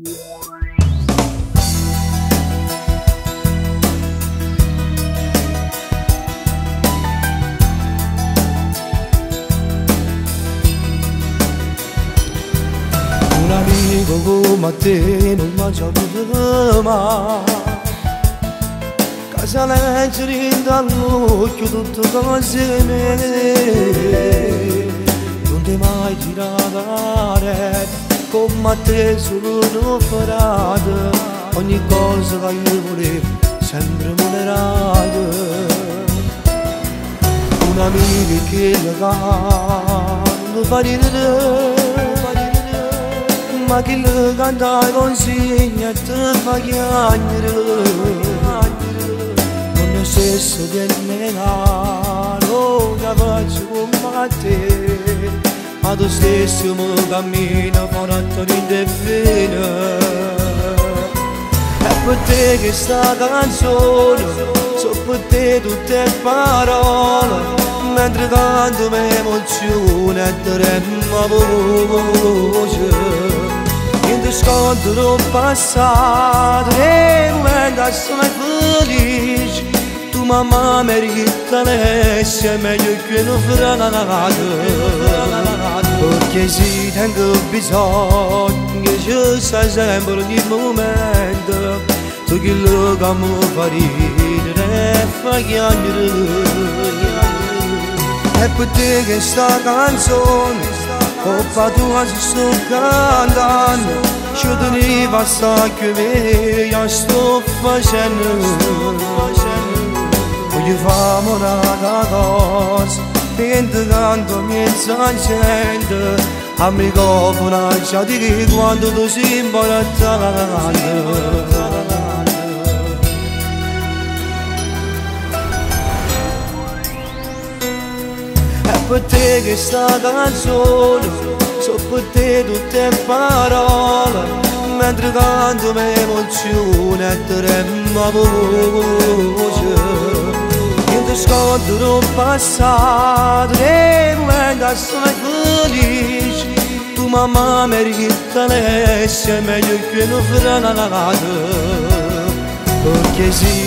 Un amico come te non mangia più mai Casa leggere dall'occhio tutto insieme Non ti mai girare come te solo non farate Ogni cosa che io volevo sempre moderata Un amico che le non fa ridere ma chi le canta consegna te fa chiagnere non è stesso del negare che faccio con te tu stesso mi cammina forte di fine. È per te che sta canzone so per te tutte le parole mentre canto mi emoziona e trema voce. Când scontro passato e momento assai felice Tu mamma merita l'essere meglio che non franato Perché si tengo bisogno ci sai sempre ogni momento Tu che lo che mi fa ridere e fa chiamare E per te che sta canzone Hoppa tua si sto cantando Ci tenevo sta che me io sto facendo Voglio dimenticando mi gente a microfono già di che quando tu si imbarazzando è per te che sta canzone so per te tutte parole mentre canto mi emoziona e tremmo scontro passato e momento felice tu mamma merita l'essere meglio che non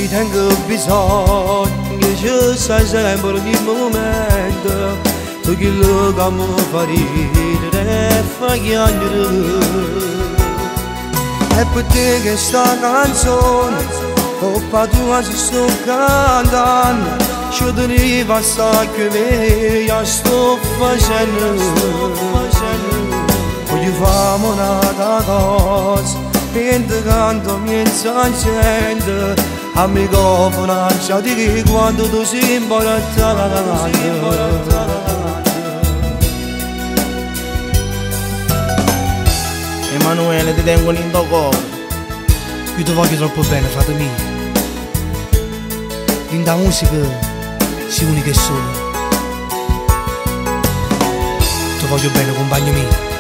tengo bisogno ci sai sempre ogni momento tu che lo che mi fa ridere e fa chiamare e per te che sta canzone si sto cantando ci tenevo assai che me io sto facendo voglio fare una cosa Mentre canto miezza gente A microfono già di quando tu si imbarazzata Emanuele ti tengo in cuore Io ti voglio troppo bene frate mio In da musica si unica e solo Ti voglio bene compagno mio